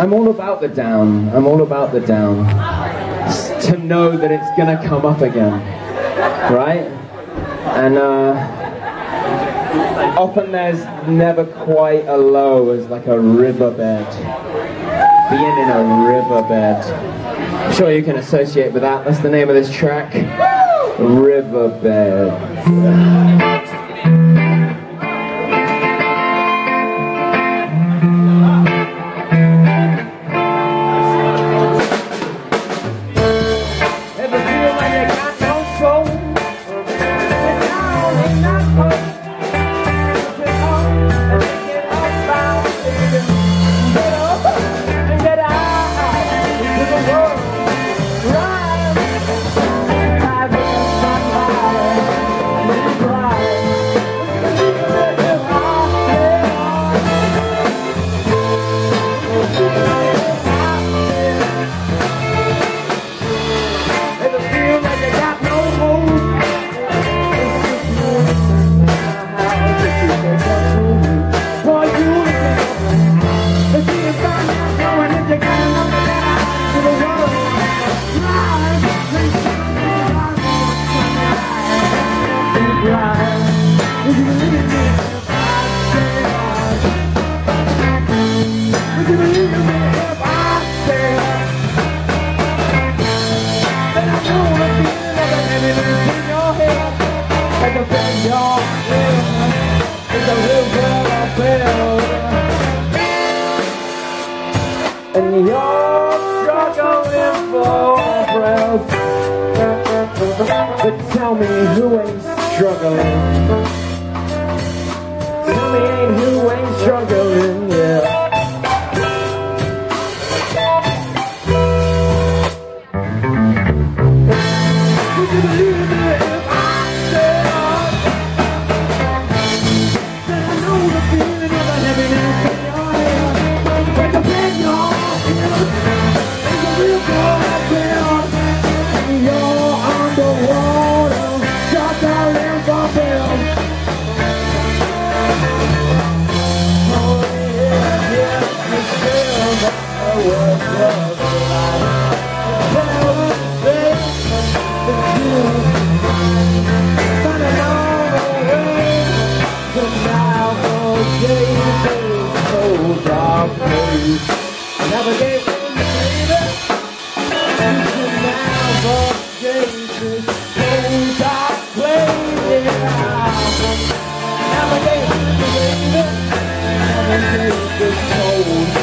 I'm all about the down. I'm all about the down. To know that it's gonna come up again, right? And uh, often there's never quite a low as like a riverbed. Being in a riverbed. I'm sure you can associate with that. That's the name of this track. Riverbed. And you're struggling for breath But tell me who ain't struggling Tell me who ain't struggling, yüreğime. Navigate baby. Navigate this cold dark place. Navigate baby. Navigate this cold